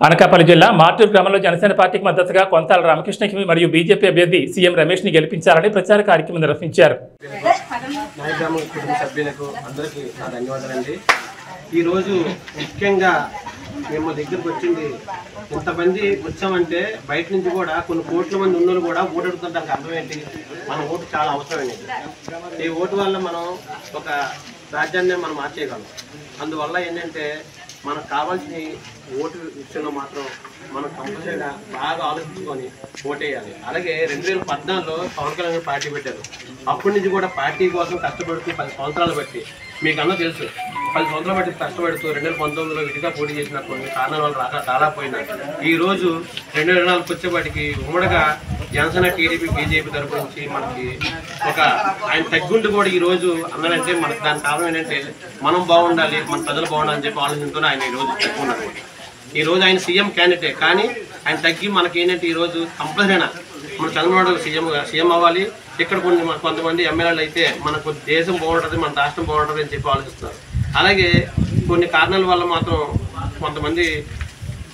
అనకాపల్లి జిల్లా మార్టూరు గ్రామంలో జనసేన పార్టీకి మద్దతుగా కొంతాల రామకృష్ణకి మరియు బీజేపీ అభ్యర్థి సీఎం రమేష్ని గెలిపించాలని ప్రచార కార్యక్రమం నిర్వహించారు. సభ్యులకు అందరికీ ఈరోజు ముఖ్యంగా మేము దగ్గరికి వచ్చింది ఇంతమంది వచ్చామంటే బయట నుంచి కూడా కొన్ని కోట్ల మంది ఉన్నోళ్ళు కూడా ఓటు అర్థం ఏంటి మన ఓటు చాలా అవసరమైనది. ఈ ఓటు వల్ల మనం ఒక రాజ్యాన్ని మనం మార్చేయగలం. అందువల్ల ఏంటంటే మనకు కావాల్సిన ఓటు విషయంలో మాత్రం మనం కంపల్సరీగా బాగా ఆలోచించుకొని ఓటేయాలి. అలాగే రెండు వేల పద్నాలుగులో పవన్ కళ్యాణ్ పార్టీ పెట్టారు. అప్పటి నుంచి కూడా పార్టీ కోసం కష్టపడుతూ పది సంవత్సరాలు బట్టి మీకు అన్న తెలుసు పది సంవత్సరాలు బట్టి కష్టపడుతూ రెండు వేల పంతొమ్మిదిలో విడిగా పోటీ చేసిన కొన్ని కారణాల వల్ల రాక రాలేకపోయినా. ఈరోజు రెండు వేల నాలుగు వచ్చేపాటికి ఉమ్మడిగా జనసేన టీడీపీ బీజేపీ తరపు నుంచి మనకి ఒక ఆయన తగ్గుండి కూడా ఈ రోజు అన్నారంటే మనకు దాని కారణం ఏంటంటే మనం బాగుండాలి మన ప్రజలు బాగుండాలని చెప్పి ఆలోచనతో ఆయన ఈ రోజు తగ్గున్నారు. ఈ రోజు ఆయన సీఎం క్యాండిడేట్ కానీ ఆయన తగ్గి మనకి ఏంటంటే ఈ రోజు కంపల్సరీనా మన చంద్రబాబు సీఎం సీఎం అవ్వాలి. ఇక్కడ కొన్ని కొంతమంది ఎమ్మెల్యేలు అయితే మనకు దేశం బాగుంటుంది మన రాష్ట్రం బాగుంటుంది అని చెప్పి ఆలోచిస్తున్నారు. అలాగే కొన్ని కారణాల వల్ల మాత్రం కొంతమంది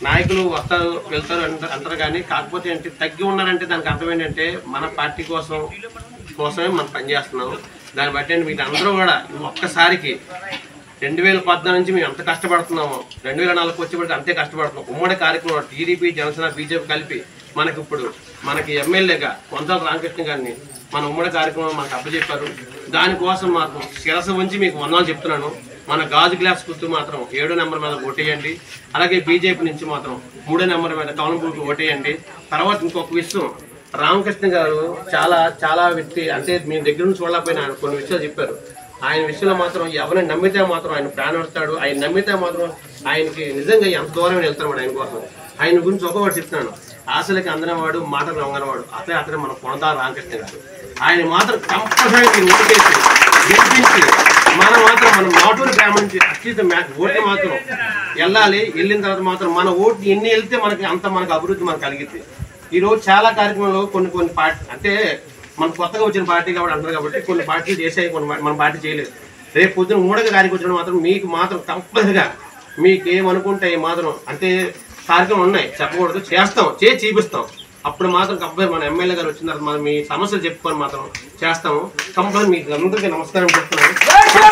నాయకులు వస్తారు వెళ్తారు అంటారు కానీ కాకపోతే ఏంటి తగ్గి ఉన్నారంటే దానికి అర్థం ఏంటంటే మన పార్టీ కోసం కోసమే మనం పనిచేస్తున్నాం దాన్ని బట్టి ఏంటి మీరు అందరూ కూడా ఒక్కసారికి రెండు వేల పద్నాలుగు నుంచి మేము ఎంత కష్టపడుతున్నామో రెండు వేల నాలుగు వచ్చేప్పటికి అంతే కష్టపడుతున్నాం. ఉమ్మడి కార్యక్రమం టీడీపీ జనసేన బీజేపీ కలిపి మనకి ఇప్పుడు మనకి ఎమ్మెల్యేగా కొంతల రామకృష్ణ గారిని మన ఉమ్మడి కార్యక్రమం మనకు అప్పచెప్పారు. దానికోసం మాత్రం శిరస ఉంచి మీకు వందలు చెప్తున్నాను. మన గాజు గ్లాస్ గుర్తు మాత్రం ఏడో నెంబర్ మీద ఓటేయండి అలాగే బీజేపీ నుంచి మాత్రం మూడో నెంబర్ మీద కౌన్ ఓటేయండి తర్వాత ఇంకొక విషయం రామకృష్ణ గారు చాలా చాలా వ్యక్తి అంటే మీ దగ్గర నుంచి చూడలేకపోయినా కొన్ని విషయాలు చెప్పారు. ఆయన విషయంలో మాత్రం ఎవరిని నమ్మితే మాత్రం ఆయన ప్రాణం వస్తాడు ఆయన నమ్మితే మాత్రం ఆయనకి నిజంగా ఎంత దూరం వెళ్తాడు ఆయన కోసం. ఆయన గురించి ఒకటి చెప్తున్నాను. ఆశలకి అందనవాడు మాటలు నమ్మనవాడు అతనే అతనే మన కొనదా రామకృష్ణ గారు. ఆయన మాత్రం కంపల్సరీ మీరు ఓటేసి గెలిపించి మనం మాత్రం మన మాటూరు గ్రామం నుంచి అత్యంత మ్యాచ్ ఓట్లు మాత్రం వెళ్ళాలి. వెళ్ళిన తర్వాత మాత్రం మన ఓటు ఎన్ని వెళ్తే మనకి అంత మనకు అభివృద్ధి మనకు కలిగిద్ది. ఈరోజు చాలా కార్యక్రమాలు కొన్ని కొన్ని పార్టీ అంటే మన కొత్తగా వచ్చిన పార్టీ కాబట్టి అంటారు కాబట్టి కొన్ని పార్టీలు చేసాయి కొన్ని మన పార్టీ చేయలేదు. రేపు పొద్దున మూడగా కార్యక్రమం వచ్చిన మాత్రం మీకు మాత్రం తప్పనిసరిగా మీకు ఏమనుకుంటే మాత్రం అంటే కార్యక్రమం ఉన్నాయి. చెప్పకూడదు. చేస్తాం. చేసి చూపిస్తాం. అప్పుడు మాత్రం కంపల్సరీ మన ఎమ్మెల్యే గారు వచ్చిన తర్వాత మనం మీ సమస్యలు చెప్పుకొని మాత్రం చేస్తాము. కంపల్సరీ మీకు అందరికీ నమస్కారం చెప్తున్నాను.